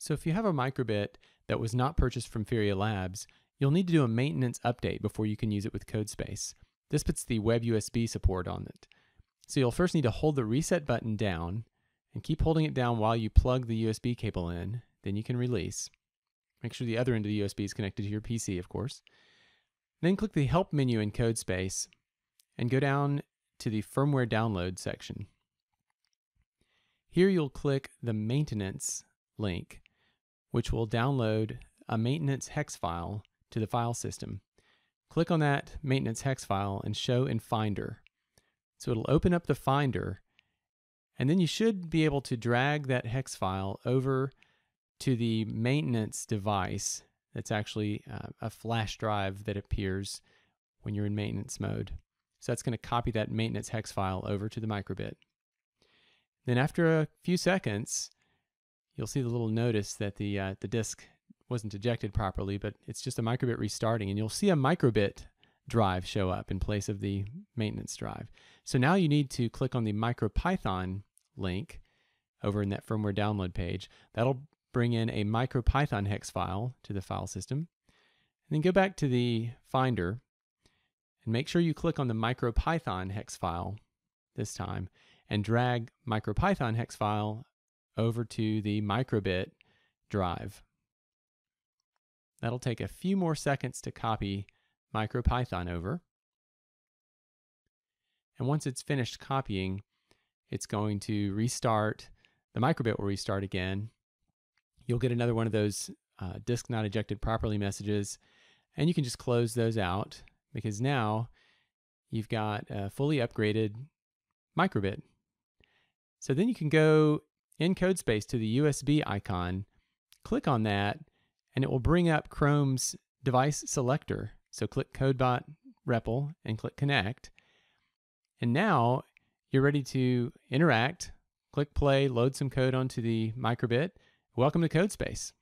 So if you have a microbit that was not purchased from Firia Labs, you'll need to do a maintenance update before you can use it with CodeSpace. This puts the Web USB support on it. So you'll first need to hold the reset button down and keep holding it down while you plug the USB cable in. Then you can release. Make sure the other end of the USB is connected to your PC, of course. Then click the Help menu in CodeSpace and go down to the Firmware Download section. Here you'll click the Maintenance link, which will download a maintenance hex file to the file system. Click on that maintenance hex file and show in Finder. So it'll open up the Finder, and then you should be able to drag that hex file over to the maintenance device that's actually uh, a flash drive that appears when you're in maintenance mode. So that's going to copy that maintenance hex file over to the microbit. Then after a few seconds, you'll see the little notice that the uh, the disk wasn't ejected properly, but it's just a microbit restarting, and you'll see a microbit drive show up in place of the maintenance drive. So now you need to click on the MicroPython link over in that firmware download page. That'll bring in a MicroPython hex file to the file system. And then go back to the Finder and make sure you click on the MicroPython hex file this time and drag MicroPython hex file over to the microbit drive. That'll take a few more seconds to copy MicroPython over. And once it's finished copying, it's going to restart, the microbit will restart again. You'll get another one of those uh, disk not ejected properly messages, and you can just close those out because now you've got a fully upgraded microbit. So then you can go in CodeSpace to the USB icon, click on that, and it will bring up Chrome's device selector. So click CodeBot REPL and click Connect. And now you're ready to interact. Click play, load some code onto the microbit. Welcome to CodeSpace.